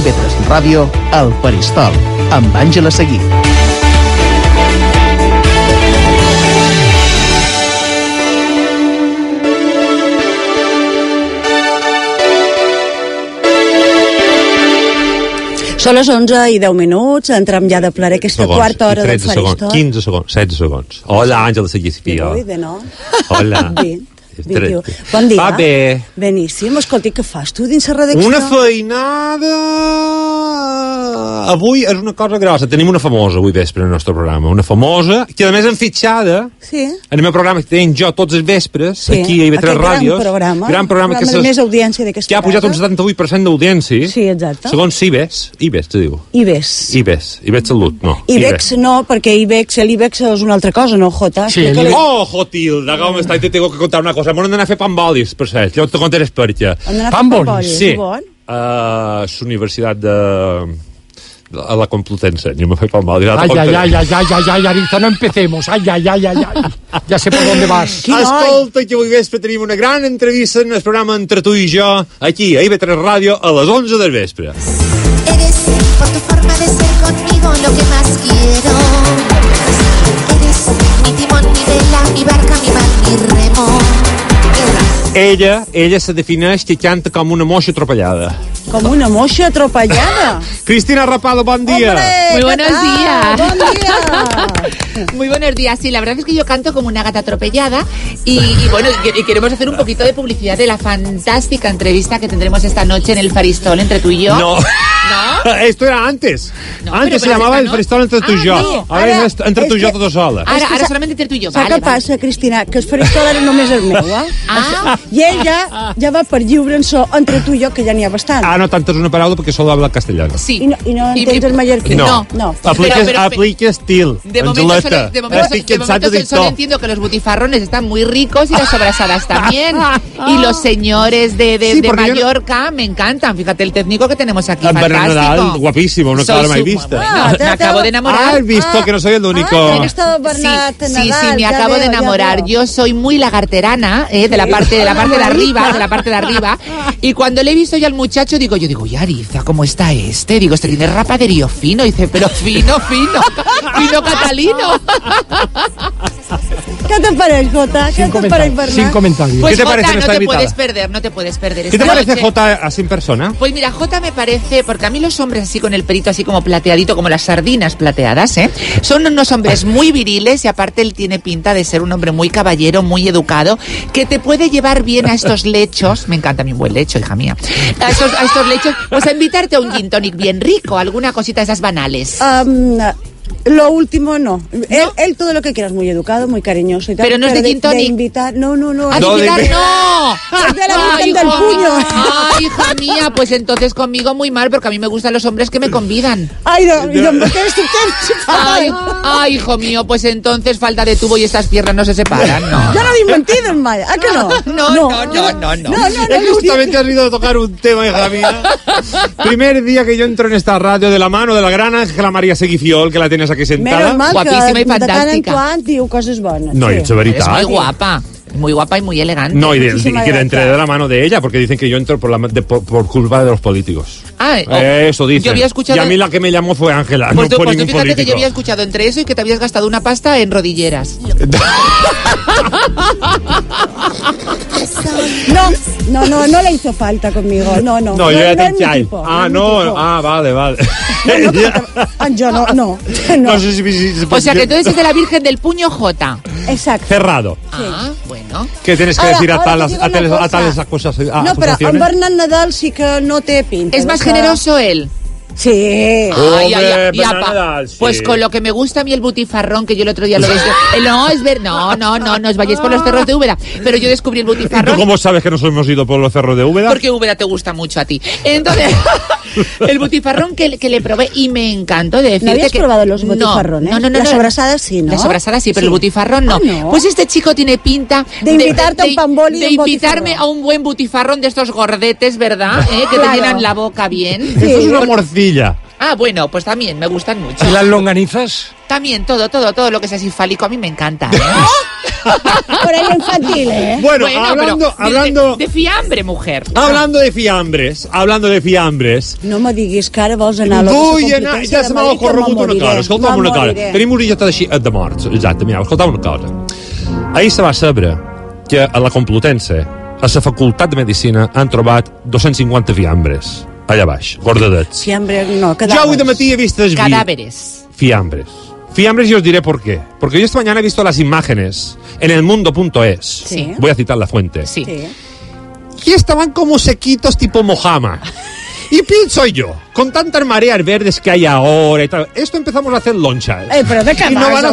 IB3 Ràdio, El Peristol, amb Àngela Seguí. Són les 11 i 10 minuts, entrem ja de ple aquesta Segons, quarta hora del 13 segons, faristol. 15 segons, 16 segons. Hola, Àngela no. Hola. 20, 21. Bon dia. Va bé. Beníssim. Escolti, què fas tu dins la redacció? Una feinada... Avui és una cosa grossa. Tenim una famosa avui vespre en el nostre programa. Una famosa, que a més en fitxada Sí. en el meu programa que tenim jo tots els vespres, Sí, aquí a IB3 aquest gran Ràdios. programa, gran programa que, programa de s'es- més audiència d'aquesta que ha pujat un casa. 78% d'audiència. Sí, exacte. Segons IBEX. IBEX, te diu. IBEX. IBEX. IBEX Salut, no. IBEX no, perquè IBEX, l'IBEX és una altra cosa, no, Jota? Sí. Oh, Jotilda, com està? Te tengo que contar una cosa. M'han d'anar a fer pambolis, per cert. Jo te contaré per què. Han Pambolis. Sí. Bon? A la Universitat de... a la Complutense. Yo me fui para Madrid. Ay, ay, ay, ay, ay, ay, ay, ahorita no empecemos. Ay, ay, ay, ay, ay. Ya sé por dónde vas. Quin. Escolta, que avui vespre tenim una gran entrevista en el programa Entre tu i jo, aquí, a IB3 Ràdio, a les 11 del vespre. Eres por tu forma de ser conmigo lo que más quiero. Eres mi timón, mi vela, mi barca, mi mar, mi remo. Ella, ella se defineix que canta com una moixa atropellada. Com una moixa atropellada. Cristina Rapado, bon dia. Hombre, Muy ¿qué buenos tal? días. Bon dia. Muy buenos días. Sí, la verdad es que yo canto como una gata atropellada y, y bueno, y, y queremos hacer un poquito de publicidad de la fantástica entrevista que tendremos esta noche en el Faristol entre tú y yo. No. ¿No? Esto era antes. No, antes se llamaba el. Fristol entre yo. no. Ahora Ara, es entre és tú y yo que- todo sola. Ahora sa- solamente entre tú y yo. Saps Vale, què vale. passa, Cristina? Que el faristol ara només és meu, eh? Ah. I ell ja, ja va per lliure en so entre tu i jo, que ja n'hi ha bastant. Ah, no, tanto es una paraula porque solo habla castellano. Sí. I no, i no Y- entens el mallorquí? No. No. Apliques, Pero- pero- aplique estil, De momento, Angeleta. solo, de momento, de momento solo tot. entiendo que los butifarrones están muy ricos y las sobrasadas también. y los señores de, de, de Mallorca me encantan. Fíjate el técnico que tenemos aquí. Fantástico. Nadal, guapísimo, vista. Bueno, Ah, me te- acabo te- de enamorar. Ah, has visto que no soy el único. Ah, sí, Nadal. sí, sí, me acabo de veo, ja enamorar. Yo soy muy lagarterana, ¿eh? de la parte de la parte de arriba, de la parte de arriba. Y cuando le he visto ya al muchacho, digo, yo digo, ya Ariza, ¿cómo está este? Digo, este tiene rapaderío fino. Y dice, pero fino, fino, fino catalino. Què te pareix, Jota? Sin te. Bernat? Sin comentarios. Pues ¿Qué te Jota, parece no te invitada? puedes perder, no te puedes perder. ¿Qué te parece noche. J así en persona? Pues mira, J me parece, porque a mí los hombres así con el pelito así como plateadito, como las sardinas plateadas, ¿eh? Son unos hombres muy viriles y aparte él tiene pinta de ser un hombre muy caballero, muy educado, que te puede llevar bien a estos lechos, me encanta un buen lecho, hija mía, a estos, lechos, pues a invitarte a un gin tonic bien rico, alguna cosita de esas banales. Lo último no. Él, él todo lo que quiera es muy educado, muy cariñoso y tal. Pero no es de gin tonic. invitar, no, no, no. ¡A No, de- invitar no! Es de la Ay, del hijo Puño. Ay, hija mía, pues entonces conmigo muy mal, porque a mí me gustan los hombres que me convidan. Ai, no, aquest temps... Ay, ay, hijo mío, pues entonces falta de tubo y estas piernas no se separan, ¿no? Jo no dic mentides mai, ah que no? No, no, no, no, no. No, no, no, Es que justamente has venido a tocar un tema, hija mía. Primer día que yo entro en esta radio de la mano de la gran Ángela María Seguifiol, que la tienes aquí sentada. Menos mal Guapíssima que i de tant en fantàstica. quant diu coses bones. No, sí. verdad. muy guapa, muy guapa y muy elegante. No, y, de- y que entré gracias. de la mano de ella, porque dicen que yo entro por, la, de- por, por culpa de los políticos. Ah, oh, Eso dicen. Yo había escuchado... Y a mí la que me llamó fue Ángela, Pues no tú, fue pues tú ningún fíjate que yo político. había escuchado entre eso y que te habías gastado una pasta en rodilleras. No, no, no, no le hizo falta conmigo, no, no. No, yo ya no te echai. tipo, Ah, no, ah, vale, vale. Pero- ah, yo no, no, no. No sé si... si- si- O sea que yo- entonces es de la Virgen del Puño J. Exacto. Cerrado. Ah, bueno. ¿Qué tienes que decir a tales, te a tales, a cosa. tales cosas? a no, en acusaciones? Bernat Nadal sí que no té pinta. Es más generoso él. Sí. Ay, ay, ay, apa. Sí. Pues con lo que me gusta a mí el butifarrón, que yo el otro día lo ves. Eh, No, es ver, no, no, no, no os vayáis por los cerros de Úbeda. Pero yo descubrí el ¿Y tú butifarrón. cómo sabes que nos hemos ido por los cerros de Úbeda? Porque Úbeda te gusta mucho a ti. Entonces, el butifarrón que, que le probé y me encantó de decirte ¿No habías que... probado los No, butifarrones? No, no, no. Las no. abrasadas sí, ¿no? Las abrasadas sí, pero Sí. el butifarrón no. Ah, ¿no? Pues este chico tiene pinta... De invitarte a un pan De invitarme butifarrón. a un buen butifarrón de estos gordetes, ¿verdad? ¿Eh? Que Claro. te llenan la boca bien. Esto es una morcilla. Ah, bueno, pues también me gustan mucho. ¿Y las longanizas? También todo, todo, todo lo que sea así fálico a mí me encanta. ¿eh? Por ahí infantil, ¿eh? Bueno, Bueno, hablando, hablando, de, de fiambre, mujer. hablando de fiambres, hablando de fiambres, No me diguis que ara vols anar a la Vull anar... Ja se m'ha ocorregut una cosa. Escolta'm una cosa. Tenim un illot així de morts. Exacte, mira, escolta'm una cosa. Ahir se va saber que a la Complutense, a la Facultat de Medicina, han trobat 250 fiambres. Allà baix, guardadets. Fiambre, no, Jo cadàvers. avui de matí he vist els vi- Cadáveres. Fiambres. Fiambres y os diré por qué. Porque yo esta mañana he visto las imágenes en el mundo.es. Sí. Voy a citar la fuente. Sí. Sí. Y estaban como sequitos tipo mojama. Y pienso yo, con tantas mareas verdes que hay ahora y tal, esto empezamos a hacer lonchas. Eh, pero de qué Y no van a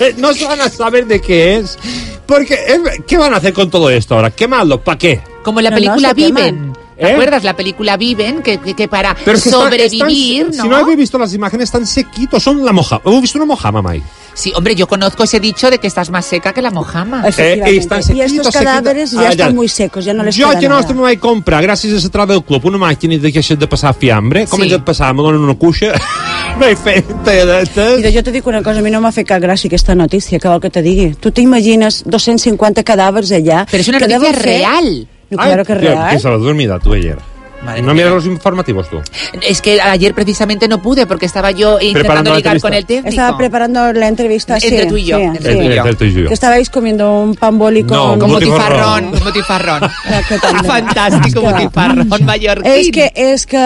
Eh, no se van a saber de qué es. Porque, eh, ¿qué van a hacer con todo esto ahora? ¿Quemarlo? ¿Para qué? Como la No, no, película se queman. Viven. ¿Te ¿Eh? acuerdas la película Viven? Que, que, que para Pero es que están- sobrevivir, están- ¿no? Si no habéis visto las imágenes, están sequitos. Son la mojama. ¿Hemos visto una mojama, Mai? Sí, hombre, yo conozco ese dicho de que estás más seca que la mojama. Efectivamente. Eh, están y sequitos, estos sequitos. cadáveres Ah, ya ya. están muy secos, ya no les queda que nada. nostre me vaig comprar, gràcies a la trava del club, una màquina d'aquestes de passar fiambre. Sí. sí. de passar? Me donen una cuixa. Fer Mira, jo te dic una cosa, a mi no m'ha fet cap gràcia aquesta notícia, que vol que te digui. Tu t'imagines 250 cadàvers allà... Pero es una que fer- real. No, claro que es real. Que se lo has dormido tú ayer. Madre no miras los informativos tú. Es que ayer precisamente no pude porque estaba yo intentando ligar con el técnico. Estaba preparando la entrevista, sí. Entre tú y yo, sí, entre sí. tú y yo. Entre tú y yo. Que estabais comiendo un pan boli con... No, Con Botifarrón. con botifarrón. Fantástico botifarrón mallorquín. Es que, es que,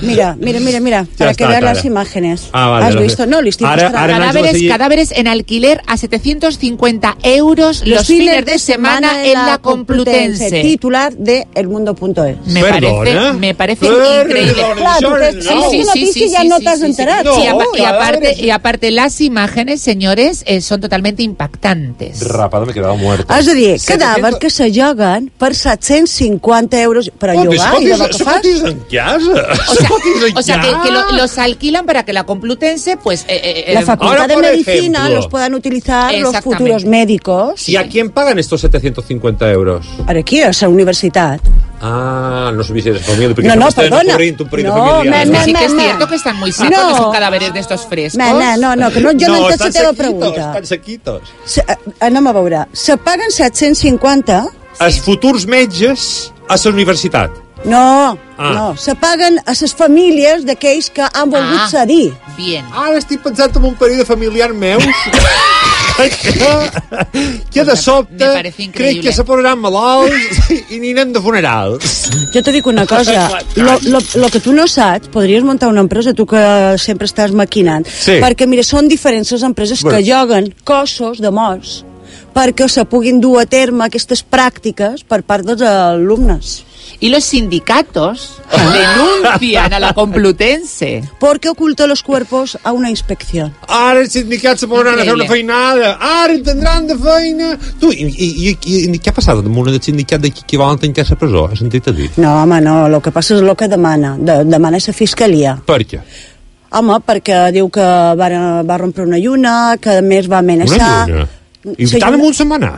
mira, mira, mira, mira, para que veas las imágenes. Ah, vale, ¿Has visto? No, ahora- Cadáveres, cadáveres en alquiler a 750 euros los, fines de semana en la Complutense. Titular de elmundo.es. Me parece, me parece increíble. Claro, que no es noticia ya no te has enterado. Sí, y, aparte, y aparte las imágenes, señores, eh, son totalmente impactantes. Rapado, me he quedado muerto. Has de dir, 700 cadàvers que se joguen per 750 euros per a Oh, llogar i de fas? escoltis en casa. O sea, o sea, que, que lo- los alquilan para que la Complutense, pues... eh, eh, eh, La Facultad Ahora, de Medicina ejemplo. los puedan utilizar los futuros médicos. ¿Y a quién pagan estos 750 euros? Ara aquí, a la universitat. Ah, no sabia si familia. Perquè No, no, perdona. un període No, familiar. me- que sí que es no, no. cierto que están muy secos, No. que son cadáveres de estos frescos. No, no, no, no, que no, jo no, no entenc la teva sequitos, pregunta. Estan sequitos. Se, eh, anem a veure. Se paguen 750... Els futurs metges a la universitat. No, Ah. no. Se paguen a les famílies d'aquells que han volgut Ah. cedir. Bien. Ara estic pensant en un període familiar meu que, que de sobte crec que se posaran malalts i anirem de funerals. Jo te dic una cosa, lo, lo, lo que tu no saps, podries muntar una empresa, tu que sempre estàs maquinant, Sí. perquè, mira, són diferents les empreses Bueno. que joguen cossos de morts perquè se puguin dur a terme aquestes pràctiques per part dels alumnes. Y los sindicatos denuncian a la Complutense. Porque oculta los cuerpos a una inspección. Ara els sindicats se posaran a fer una feinada. Ara tindran de feina. Tu, i, i, i, i què ha passat amb una del sindicat d'aquí que volen tancar la presó? Has sentit a dir? No, home, no, el que passa és el que demana. De, demana la fiscalia. Per què? Home, perquè diu que va, va rompre una lluna, que a més va amenaçar... Una lluna. I Sí, tan lluna- amunt se'n va anar?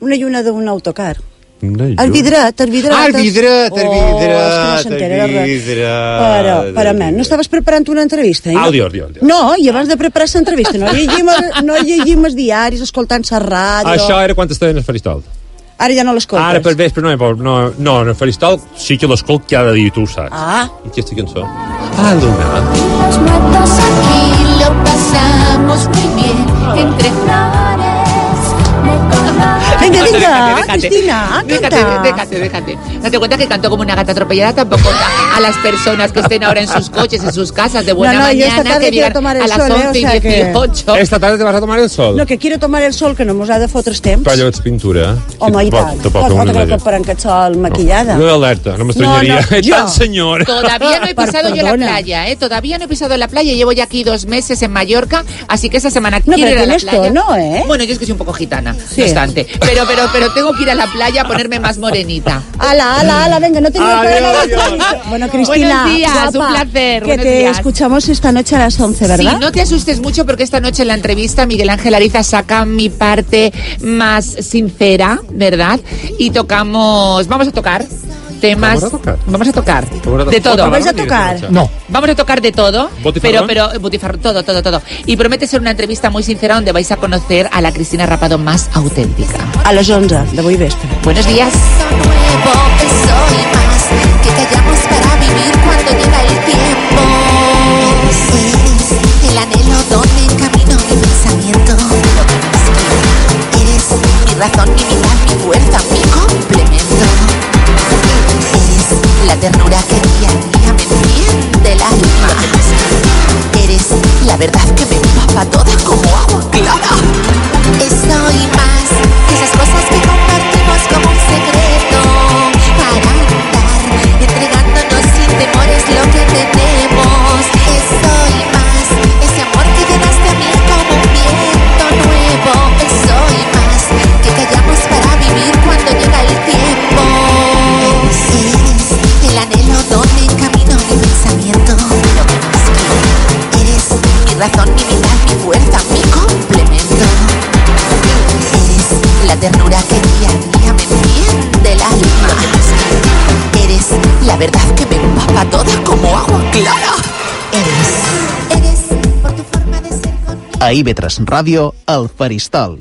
Una lluna d'un autocar. El vidret, el vidret. Ah, el vidret, el Oh, vidret, és que no s'entera de el res. vidret, Però, però, man, no estaves preparant una entrevista? eh? Audio, audio, audio. No, i abans de preparar l'entrevista no llegim, el- no llegim els diaris, escoltant la ràdio... Això era quan estaven al faristol. Ara ja no l'escoltes. Ara per vespre no, no, no, no, en el faristol sí que l'escolt cada dia, tu ho saps. Ah. I aquesta cançó? Ah, Luna. Los ratos aquí lo pasamos Venga, venga, Déjate, Cristina, déjate, canta. déjate, déjate. Date cuenta que canto como una gata atropellada tampoco a, las personas que estén ahora en sus coches, en sus casas de buena No, no, yo esta mañana, tarde que quiero digan tomar el a las sol, eh, 11 o sea y que- 18. Esta tarde te vas a tomar el sol. No, que quiero tomar el sol, que no mos ha de fotre temps. Però pintura. eh? Home, i tant. tampoc idea. que per aquest sol maquillada. No, alerta, no m'estranyaria. No, no, Ets jo. tan senyora. Todavía no he pisado yo la playa, ¿eh? Todavía no he pisado la playa. Llevo ya aquí dos meses en Mallorca, así que esta semana No, quiero ir pero a la tienes playa. tono, ¿eh? Bueno, yo es que soy un poco gitana, no obstante. Pero, pero, pero tengo que ir a la playa a ponerme más morenita. Ala, ala, ala, venga, no tengo Adiós, que. Bueno, Cristina, Buenos días, guapa, un placer, Que te días. escuchamos esta noche a las 11, ¿verdad? Sí, no te asustes mucho porque esta noche en la entrevista Miguel Ángel Ariza saca mi parte más sincera, ¿verdad? Y tocamos, vamos a tocar temas. Vamos a tocar. Vamos a tocar. Vamos a De tocar. todo. ¿Vais a tocar? No. Vamos a tocar de todo, pero, pero, eh, botifarrón, todo, todo, todo. Y promete ser una entrevista muy sincera donde vais a conocer a la Cristina Rapado más auténtica. A les 11 d'avui vespre. Buenos días. Que callamos para vivir cuando llega el tiempo. Es el anhelo donde encamino mi pensamiento. Lo que más quiero. Eres mi razón, mi vida, mi fuerza, la ternura que verdad que me empapa toda como agua clara. Eres, eres por tu forma de ser conmigo. A IB3 Ràdio, El Faristol.